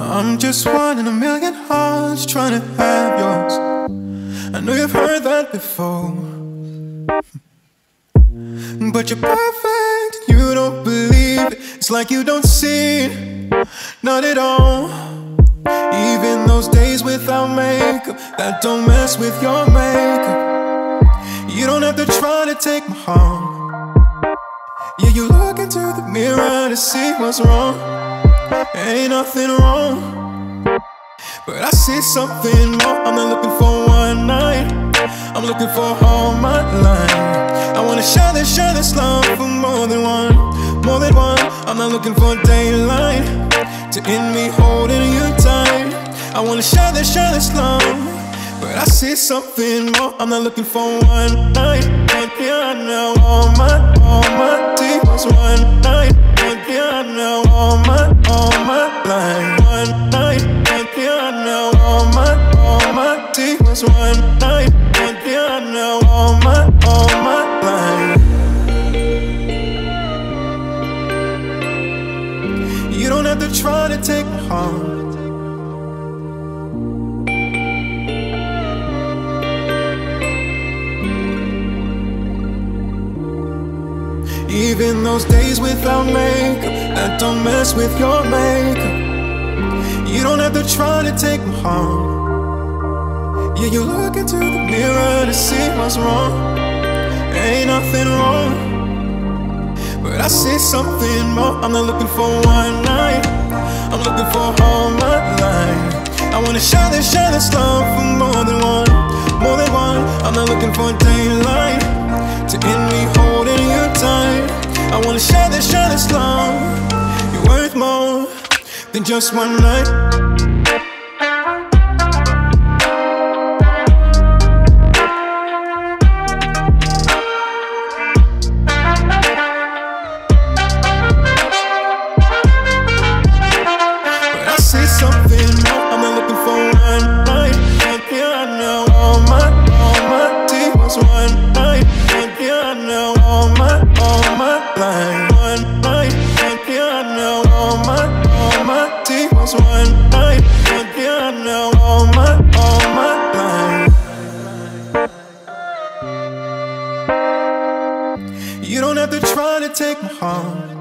I'm just one in a million hearts trying to have yours. I know you've heard that before. But you're perfect, you don't believe it. It's like you don't see it, not at all. Even those days without makeup that don't mess with your makeup. You don't have to try to take my heart. Yeah, you look into the mirror to see what's wrong. Ain't nothing wrong. But I see something more. I'm not looking for one night. I'm looking for all my life. I wanna share this, share this love for more than one, more than one. I'm not looking for daylight to end me holding you tight. I wanna share this, share this love, but I see something more. I'm not looking for one night, but yeah, now all my, all my one night, but yeah, now all my, all my life. You don't have to try to take my heart. Even those days without makeup I don't mess with your makeup. You don't have to try to take my heart. You look into the mirror to see what's wrong. Ain't nothing wrong. But I see something more. I'm not looking for one night. I'm looking for all my life. I wanna share this, share this love for more than one, more than one. I'm not looking for a daylight to end me holding you tight. I wanna share this, share this love. You're worth more than just one night. You don't have to try to take my heart.